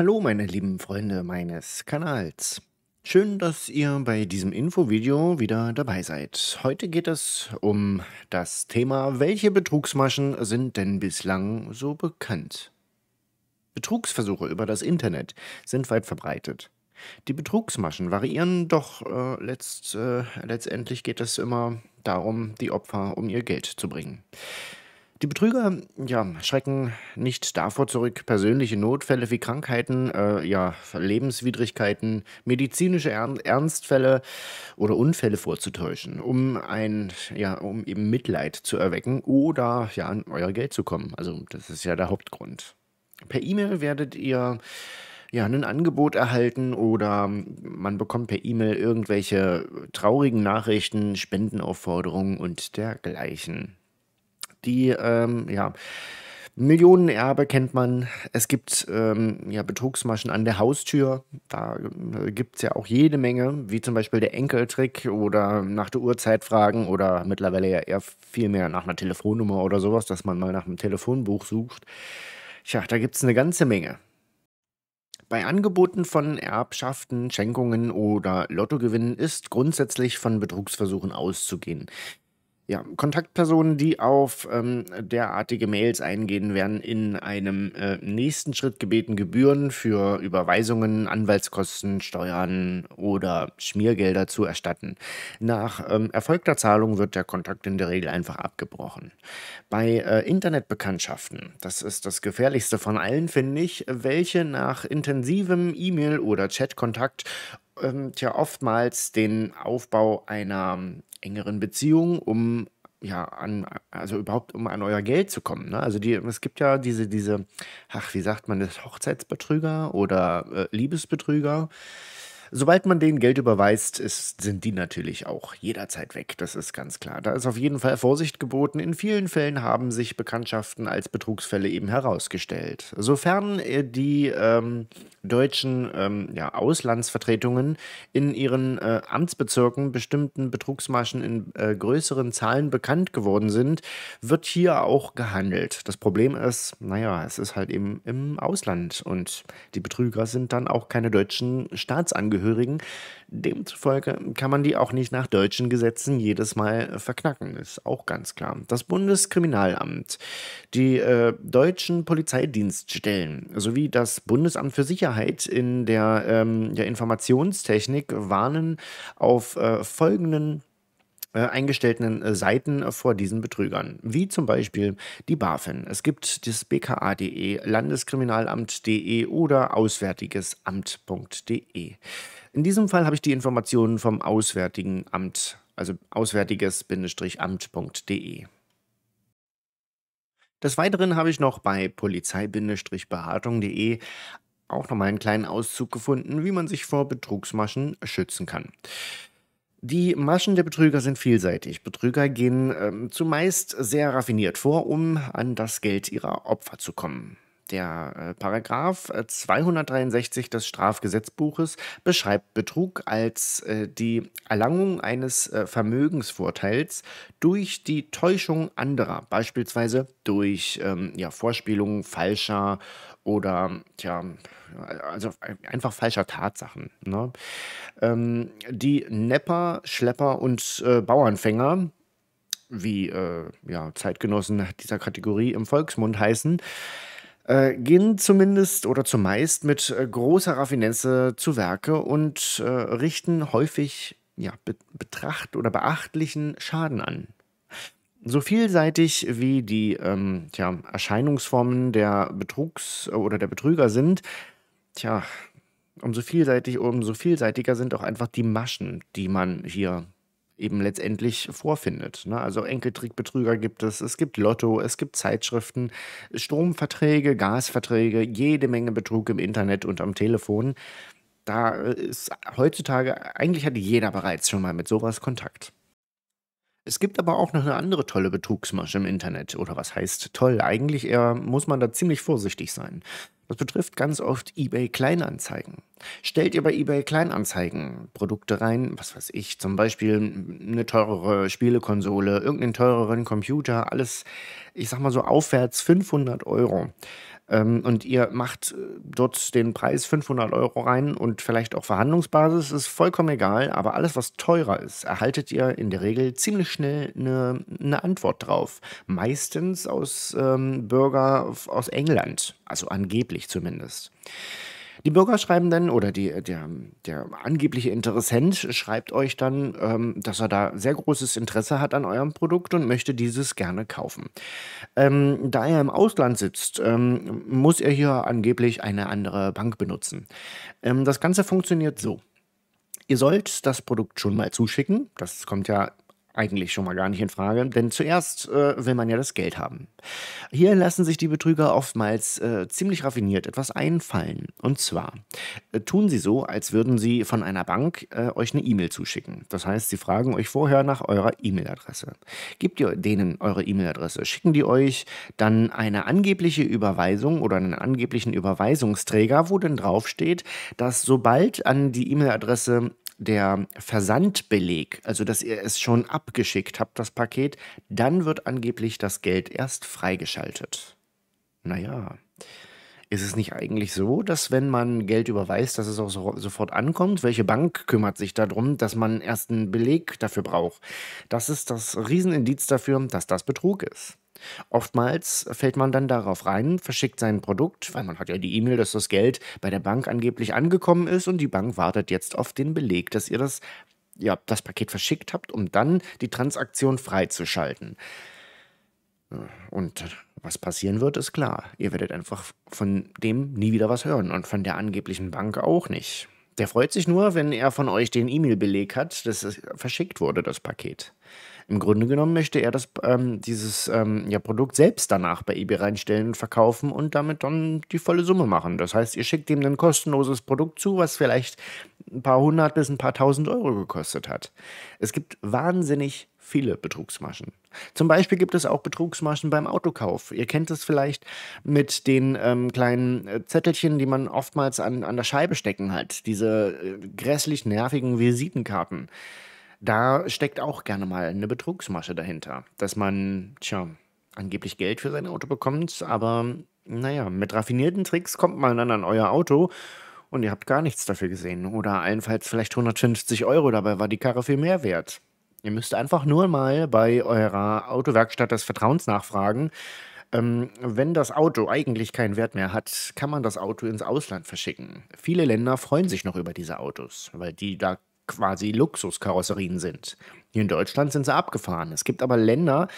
Hallo meine lieben Freunde meines Kanals. Schön, dass ihr bei diesem Infovideo wieder dabei seid. Heute geht es um das Thema, welche Betrugsmaschen sind denn bislang so bekannt? Betrugsversuche über das Internet sind weit verbreitet. Die Betrugsmaschen variieren, doch äh, letzt, äh, letztendlich geht es immer darum, die Opfer um ihr Geld zu bringen. Die Betrüger, ja, schrecken nicht davor zurück, persönliche Notfälle wie Krankheiten, äh, ja, Lebenswidrigkeiten, medizinische Ern Ernstfälle oder Unfälle vorzutäuschen, um ein, ja, um eben Mitleid zu erwecken oder ja, an euer Geld zu kommen. Also das ist ja der Hauptgrund. Per E-Mail werdet ihr ja, ein Angebot erhalten oder man bekommt per E-Mail irgendwelche traurigen Nachrichten, Spendenaufforderungen und dergleichen. Die, ähm, ja, Millionenerbe kennt man. Es gibt ähm, ja, Betrugsmaschen an der Haustür. Da äh, gibt es ja auch jede Menge, wie zum Beispiel der Enkeltrick oder nach der Uhrzeit fragen oder mittlerweile ja eher viel mehr nach einer Telefonnummer oder sowas, dass man mal nach einem Telefonbuch sucht. Tja, da gibt es eine ganze Menge. Bei Angeboten von Erbschaften, Schenkungen oder Lottogewinnen ist grundsätzlich von Betrugsversuchen auszugehen. Ja, Kontaktpersonen, die auf ähm, derartige Mails eingehen, werden in einem äh, nächsten Schritt gebeten, Gebühren für Überweisungen, Anwaltskosten, Steuern oder Schmiergelder zu erstatten. Nach ähm, erfolgter Zahlung wird der Kontakt in der Regel einfach abgebrochen. Bei äh, Internetbekanntschaften, das ist das gefährlichste von allen, finde ich, welche nach intensivem E-Mail- oder Chatkontakt ähm, tja, oftmals den Aufbau einer engeren Beziehung, um ja, an, also überhaupt um an euer Geld zu kommen. Ne? Also die, es gibt ja diese, diese, ach, wie sagt man das, Hochzeitsbetrüger oder äh, Liebesbetrüger. Sobald man denen Geld überweist, ist, sind die natürlich auch jederzeit weg. Das ist ganz klar. Da ist auf jeden Fall Vorsicht geboten. In vielen Fällen haben sich Bekanntschaften als Betrugsfälle eben herausgestellt. Sofern äh, die ähm, deutschen ähm, ja, Auslandsvertretungen in ihren äh, Amtsbezirken bestimmten Betrugsmaschen in äh, größeren Zahlen bekannt geworden sind, wird hier auch gehandelt. Das Problem ist, naja, es ist halt eben im Ausland und die Betrüger sind dann auch keine deutschen Staatsangehörigen. Angehörigen. Demzufolge kann man die auch nicht nach deutschen Gesetzen jedes Mal verknacken, ist auch ganz klar. Das Bundeskriminalamt, die äh, deutschen Polizeidienststellen sowie das Bundesamt für Sicherheit in der, ähm, der Informationstechnik warnen auf äh, folgenden äh, eingestellten äh, Seiten vor diesen Betrügern, wie zum Beispiel die BaFin. Es gibt das bka.de, landeskriminalamt.de oder auswärtigesamt.de. In diesem Fall habe ich die Informationen vom Auswärtigen Amt, also auswärtiges-amt.de. Des Weiteren habe ich noch bei polizei-beratung.de auch nochmal einen kleinen Auszug gefunden, wie man sich vor Betrugsmaschen schützen kann. Die Maschen der Betrüger sind vielseitig. Betrüger gehen ähm, zumeist sehr raffiniert vor, um an das Geld ihrer Opfer zu kommen. Der äh, Paragraph 263 äh, des Strafgesetzbuches beschreibt Betrug als äh, die Erlangung eines Vermögensvorteils durch die Täuschung anderer, beispielsweise durch ähm, ja, Vorspielung falscher oder tja, also einfach falscher Tatsachen. Ne? Ähm, die Nepper, Schlepper und Bauernfänger wie äh, ja, Zeitgenossen dieser Kategorie im Volksmund heißen, äh, gehen zumindest oder zumeist mit äh, großer Raffinesse zu Werke und äh, richten häufig ja, be betracht oder beachtlichen Schaden an. So vielseitig wie die ähm, tja, Erscheinungsformen der Betrugs- oder der Betrüger sind, tja, umso vielseitig, umso vielseitiger sind auch einfach die Maschen, die man hier eben letztendlich vorfindet. Ne? Also Enkeltrickbetrüger gibt es, es gibt Lotto, es gibt Zeitschriften, Stromverträge, Gasverträge, jede Menge Betrug im Internet und am Telefon. Da ist heutzutage, eigentlich hat jeder bereits schon mal mit sowas Kontakt. Es gibt aber auch noch eine andere tolle Betrugsmasche im Internet. Oder was heißt toll? Eigentlich eher muss man da ziemlich vorsichtig sein. Das betrifft ganz oft eBay Kleinanzeigen. Stellt ihr bei eBay Kleinanzeigen Produkte rein, was weiß ich, zum Beispiel eine teurere Spielekonsole, irgendeinen teureren Computer, alles, ich sag mal so aufwärts 500 Euro. Ähm, und ihr macht äh, dort den Preis 500 Euro rein und vielleicht auch Verhandlungsbasis, ist vollkommen egal, aber alles, was teurer ist, erhaltet ihr in der Regel ziemlich schnell eine, eine Antwort drauf. Meistens aus ähm, Bürger aus England, also angeblich zumindest. Die Bürger schreiben dann, oder die, der, der angebliche Interessent schreibt euch dann, ähm, dass er da sehr großes Interesse hat an eurem Produkt und möchte dieses gerne kaufen. Ähm, da er im Ausland sitzt, ähm, muss er hier angeblich eine andere Bank benutzen. Ähm, das Ganze funktioniert so. Ihr sollt das Produkt schon mal zuschicken. Das kommt ja eigentlich schon mal gar nicht in Frage, denn zuerst äh, will man ja das Geld haben. Hier lassen sich die Betrüger oftmals äh, ziemlich raffiniert etwas einfallen. Und zwar äh, tun sie so, als würden sie von einer Bank äh, euch eine E-Mail zuschicken. Das heißt, sie fragen euch vorher nach eurer E-Mail-Adresse. Gebt ihr denen eure E-Mail-Adresse, schicken die euch dann eine angebliche Überweisung oder einen angeblichen Überweisungsträger, wo dann draufsteht, dass sobald an die E-Mail-Adresse der Versandbeleg, also dass ihr es schon abgeschickt habt, das Paket, dann wird angeblich das Geld erst freigeschaltet. Naja, ist es nicht eigentlich so, dass wenn man Geld überweist, dass es auch so, sofort ankommt? Welche Bank kümmert sich darum, dass man erst einen Beleg dafür braucht? Das ist das Riesenindiz dafür, dass das Betrug ist. Oftmals fällt man dann darauf rein, verschickt sein Produkt, weil man hat ja die E-Mail, dass das Geld bei der Bank angeblich angekommen ist und die Bank wartet jetzt auf den Beleg, dass ihr das, ja, das Paket verschickt habt, um dann die Transaktion freizuschalten. Und was passieren wird, ist klar. Ihr werdet einfach von dem nie wieder was hören und von der angeblichen Bank auch nicht. Der freut sich nur, wenn er von euch den E-Mail-Beleg hat, dass verschickt wurde, das Paket. Im Grunde genommen möchte er das, ähm, dieses ähm, ja, Produkt selbst danach bei eBay reinstellen und verkaufen und damit dann die volle Summe machen. Das heißt, ihr schickt ihm ein kostenloses Produkt zu, was vielleicht ein paar hundert bis ein paar tausend Euro gekostet hat. Es gibt wahnsinnig viele Betrugsmaschen. Zum Beispiel gibt es auch Betrugsmaschen beim Autokauf. Ihr kennt es vielleicht mit den ähm, kleinen äh, Zettelchen, die man oftmals an, an der Scheibe stecken hat. Diese äh, grässlich nervigen Visitenkarten. Da steckt auch gerne mal eine Betrugsmasche dahinter, dass man, tja, angeblich Geld für sein Auto bekommt, aber naja, mit raffinierten Tricks kommt man dann an euer Auto und ihr habt gar nichts dafür gesehen. Oder allenfalls vielleicht 150 Euro, dabei war die Karre viel mehr wert. Ihr müsst einfach nur mal bei eurer Autowerkstatt des Vertrauens nachfragen. Ähm, wenn das Auto eigentlich keinen Wert mehr hat, kann man das Auto ins Ausland verschicken. Viele Länder freuen sich noch über diese Autos, weil die da quasi Luxuskarosserien sind. Hier in Deutschland sind sie abgefahren. Es gibt aber Länder,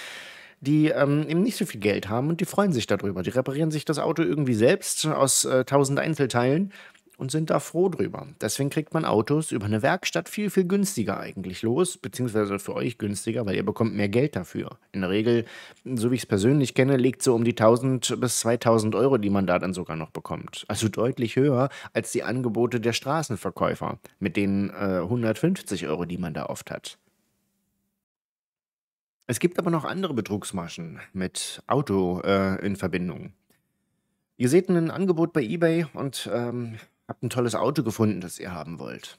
die ähm, eben nicht so viel Geld haben und die freuen sich darüber. Die reparieren sich das Auto irgendwie selbst aus äh, tausend Einzelteilen und sind da froh drüber. Deswegen kriegt man Autos über eine Werkstatt viel, viel günstiger eigentlich los, beziehungsweise für euch günstiger, weil ihr bekommt mehr Geld dafür. In der Regel, so wie ich es persönlich kenne, liegt so um die 1000 bis 2000 Euro, die man da dann sogar noch bekommt. Also deutlich höher als die Angebote der Straßenverkäufer mit den äh, 150 Euro, die man da oft hat. Es gibt aber noch andere Betrugsmaschen mit Auto äh, in Verbindung. Ihr seht ein Angebot bei eBay und ähm, habt ein tolles Auto gefunden, das ihr haben wollt.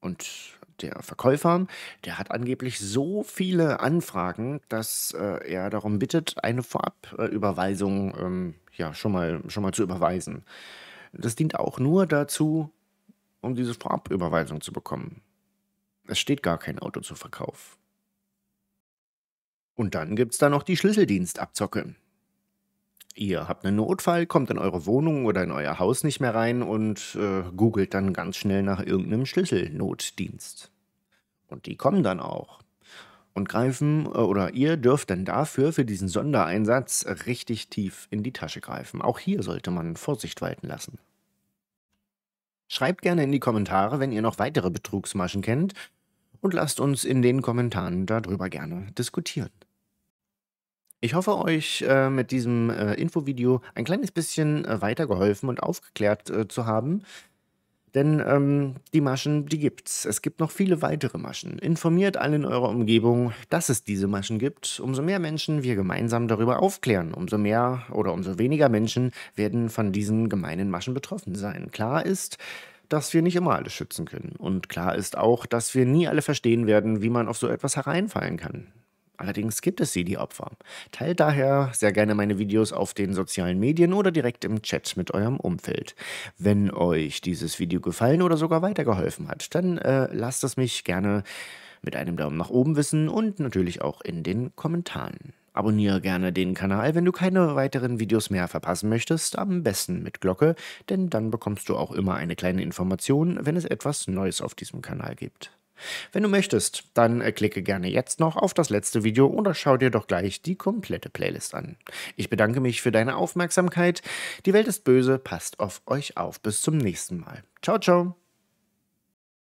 Und der Verkäufer, der hat angeblich so viele Anfragen, dass äh, er darum bittet, eine Vorabüberweisung ähm, ja, schon mal, schon mal zu überweisen. Das dient auch nur dazu, um diese Vorabüberweisung zu bekommen. Es steht gar kein Auto zu Verkauf. Und dann gibt es da noch die Schlüsseldienstabzocke. Ihr habt einen Notfall, kommt in eure Wohnung oder in euer Haus nicht mehr rein und äh, googelt dann ganz schnell nach irgendeinem Schlüsselnotdienst. Und die kommen dann auch und greifen äh, oder ihr dürft dann dafür für diesen Sondereinsatz richtig tief in die Tasche greifen. Auch hier sollte man Vorsicht walten lassen. Schreibt gerne in die Kommentare, wenn ihr noch weitere Betrugsmaschen kennt und lasst uns in den Kommentaren darüber gerne diskutieren. Ich hoffe, euch äh, mit diesem äh, Infovideo ein kleines bisschen äh, weitergeholfen und aufgeklärt äh, zu haben. Denn ähm, die Maschen, die gibt's. Es gibt noch viele weitere Maschen. Informiert alle in eurer Umgebung, dass es diese Maschen gibt. Umso mehr Menschen wir gemeinsam darüber aufklären, umso mehr oder umso weniger Menschen werden von diesen gemeinen Maschen betroffen sein. Klar ist, dass wir nicht immer alles schützen können. Und klar ist auch, dass wir nie alle verstehen werden, wie man auf so etwas hereinfallen kann. Allerdings gibt es sie, die Opfer. Teilt daher sehr gerne meine Videos auf den sozialen Medien oder direkt im Chat mit eurem Umfeld. Wenn euch dieses Video gefallen oder sogar weitergeholfen hat, dann äh, lasst es mich gerne mit einem Daumen nach oben wissen und natürlich auch in den Kommentaren. Abonniere gerne den Kanal, wenn du keine weiteren Videos mehr verpassen möchtest, am besten mit Glocke, denn dann bekommst du auch immer eine kleine Information, wenn es etwas Neues auf diesem Kanal gibt. Wenn du möchtest, dann äh, klicke gerne jetzt noch auf das letzte Video oder schau dir doch gleich die komplette Playlist an. Ich bedanke mich für deine Aufmerksamkeit. Die Welt ist böse, passt auf euch auf. Bis zum nächsten Mal. Ciao, ciao.